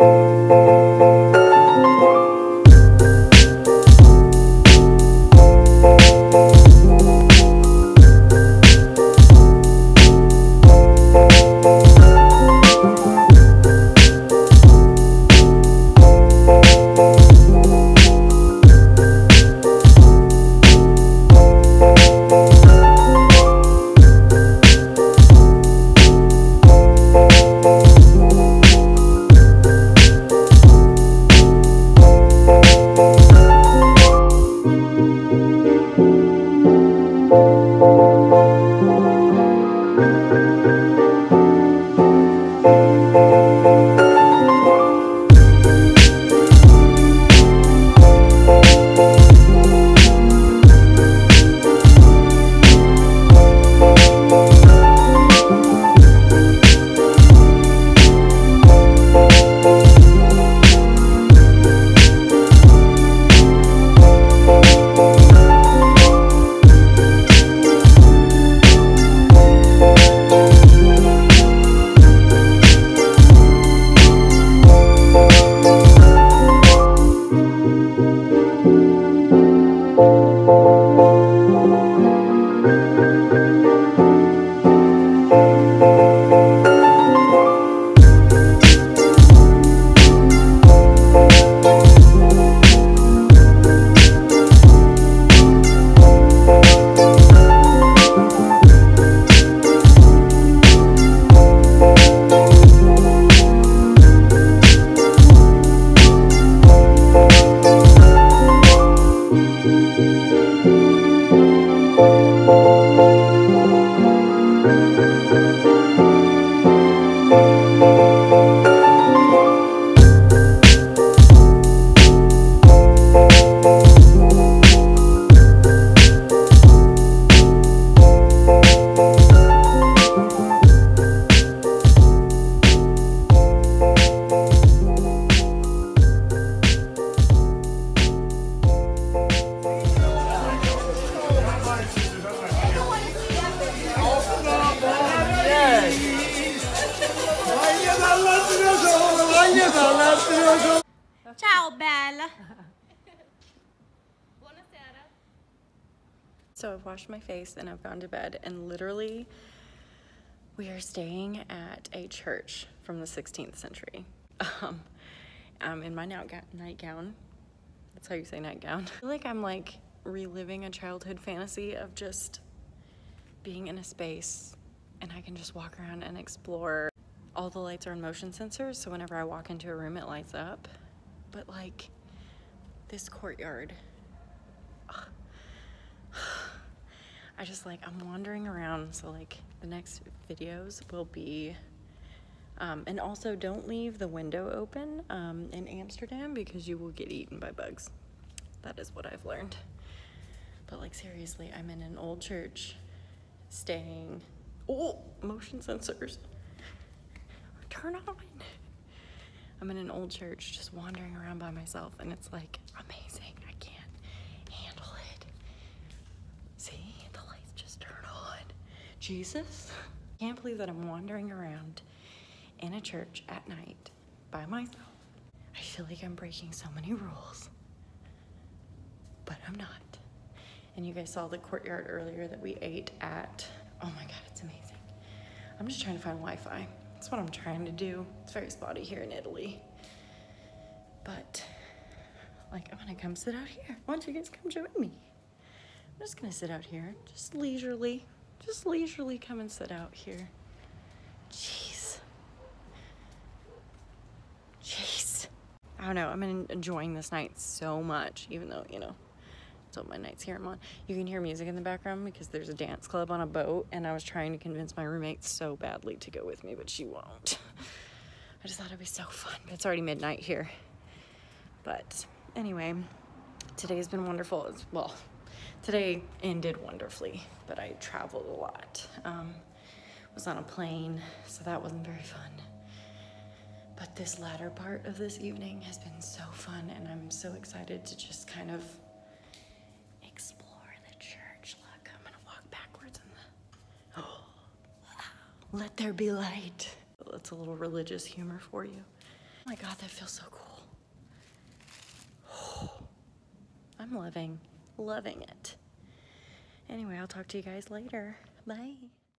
Música Música Ciao bella. So I've washed my face and I've gone to bed, and literally, we are staying at a church from the 16th century. Um, I'm in my nightgown. That's how you say nightgown. I feel like I'm like reliving a childhood fantasy of just being in a space and I can just walk around and explore. All the lights are in motion sensors, so whenever I walk into a room, it lights up. But like this courtyard, I just like, I'm wandering around. So, like, the next videos will be. Um, and also, don't leave the window open um, in Amsterdam because you will get eaten by bugs. That is what I've learned. But, like, seriously, I'm in an old church staying. Oh, motion sensors. Turn on. I'm in an old church just wandering around by myself, and it's like amazing. I can't handle it. See, the lights just turn on. Jesus. Can't believe that I'm wandering around in a church at night by myself. I feel like I'm breaking so many rules, but I'm not. And you guys saw the courtyard earlier that we ate at. Oh my God, it's amazing. I'm just trying to find Wi Fi. That's what I'm trying to do. It's very spotty here in Italy. But, like, I'm gonna come sit out here. Why don't you guys come join me? I'm just gonna sit out here, just leisurely, just leisurely come and sit out here. Jeez. Jeez. I don't know, I'm enjoying this night so much, even though, you know, so my nights here I'm on. You can hear music in the background because there's a dance club on a boat, and I was trying to convince my roommate so badly to go with me, but she won't. I just thought it'd be so fun. It's already midnight here. But anyway, today's been wonderful. It's, well, today ended wonderfully, but I traveled a lot. Um, was on a plane, so that wasn't very fun. But this latter part of this evening has been so fun, and I'm so excited to just kind of explore the church. Look, I'm gonna walk backwards in the. Oh, let there be light. Oh, that's a little religious humor for you. Oh my God, that feels so cool. I'm loving, loving it. Anyway, I'll talk to you guys later. Bye.